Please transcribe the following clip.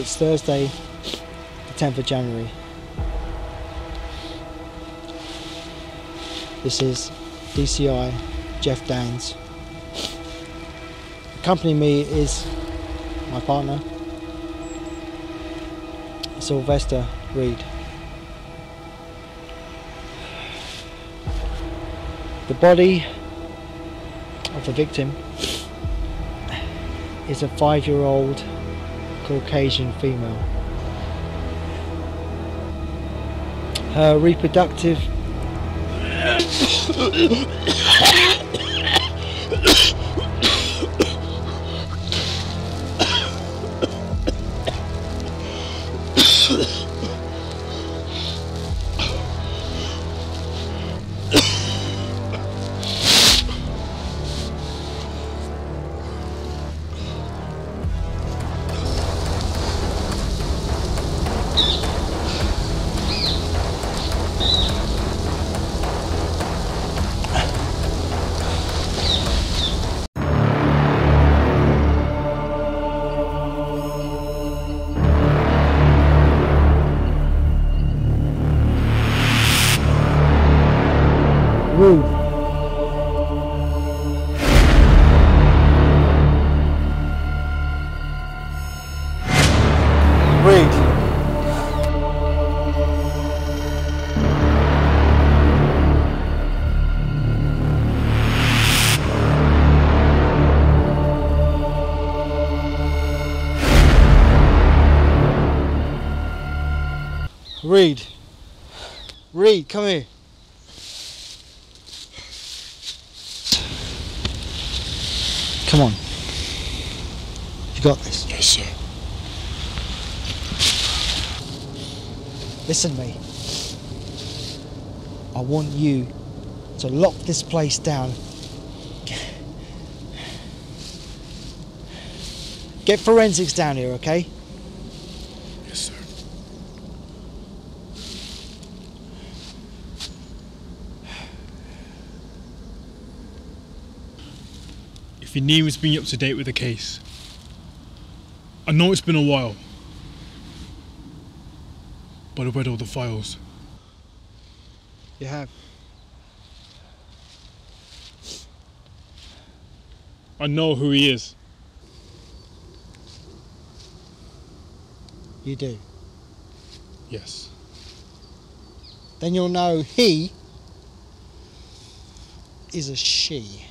It's Thursday, the 10th of January. This is DCI Jeff Dans. Accompanying me is my partner, Sylvester Reed. The body of the victim is a five year old Caucasian female. Her reproductive Read. Reed, come here. Come on. You got this. Yes, sir. Listen to me. I want you to lock this place down. Get forensics down here, okay? If your name is bring you up to date with the case. I know it's been a while, but I read all the files. You have. I know who he is. You do. Yes. Then you'll know he is a she.